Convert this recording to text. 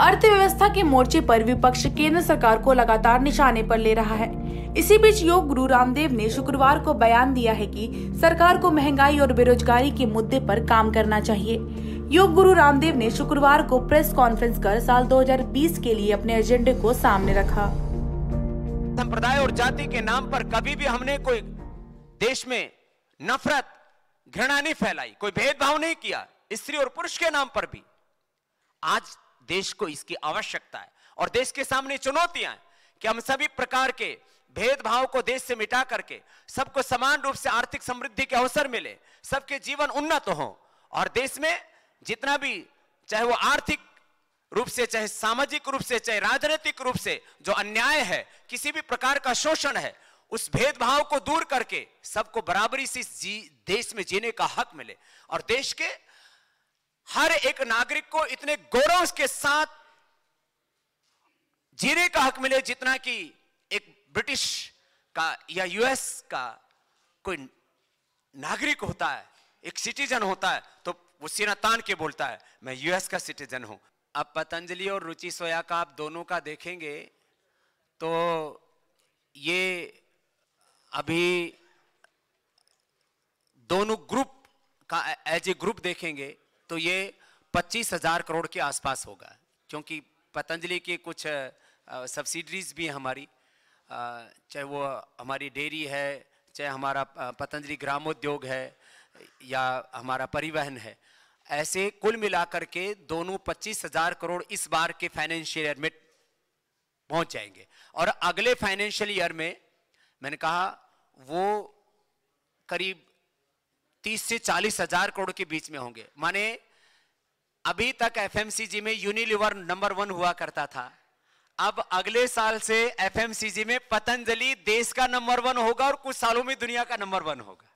अर्थव्यवस्था के मोर्चे पर विपक्ष केंद्र सरकार को लगातार निशाने पर ले रहा है। इसी बीच योग गुरु रामदेव ने शुक्रवार को बयान दिया है कि सरकार को महँगाई और बेरोजगारी के मुद्दे पर काम करना चाहिए। योग गुरु रामदेव ने शुक्रवार को प्रेस कॉन्फ्रेंस कर साल 2020 के लिए अपने एजेंडे को सामने रखा। संप्रदाय और जाति के नाम पर कभी भी हमने कोई देश में नफरत, घृणा नहीं फैलाई, कोई भेदभाव नहीं किया, स्त्री और पुरुष के नाम पर भी। आज देश को इसकी आवश्यकता है और देश के सामने चुनौतियाँ हैं कि हम सभी प्रकार के भेदभाव को देश से मिटा करके सबको समान रूप से आर्थिक समृद्धि के अवसर मिले सबके जीवन उन्नत हो और देश में जितना भी चाहे वो आर्थिक रूप से चाहे सामाजिक रूप से चाहे राजनीतिक रूप से जो अन्याय है किसी भी प्रकार का शोषण है उस भेदभाव को दूर करके सबको बराबरी से जी, देश में जीने का हक मिले और देश के हर एक नागरिक को इतने गौरव के साथ जीने का हक मिले जितना कि एक ब्रिटिश का या यूएस का कोई नागरिक होता है, एक सिटीजन होता है तो वो सीना तान के बोलता है, मैं यूएस का सिटीजन हूँ। अब पतंजलि और रुचि सोया का आप दोनों का देखेंगे तो ये अभी दोनों ग्रुप का, एज ए ग्रुप देखेंगे तो ये पच्चीस हज़ार करोड़ के आसपास होगा, क्योंकि पतंजलि के कुछ सब्सिडरीज भी हमारी। चाहे वो हमारी डेयरी है, चाहे हमारा पतंजलि ग्रामोद्योग है, या हमारा परिवहन है, ऐसे कुल मिलाकर के दोनों पच्चीस हज़ार करोड़ इस बार के फाइनेंशियल ईयर में पहुँच जाएँगे। और अगले फाइनेंशियल ईयर में, मैंने कहा, वो करीब तीस से चालीस हज़ार करोड़ के बीच में होंगे। माने अभी तक एफएमसीजी में यूनिलिवर नंबर वन हुआ करता था। अब अगले साल से एफएमसीजी में पतंजलि देश का नंबर वन होगा और कुछ सालों में दुनिया का नंबर वन होगा।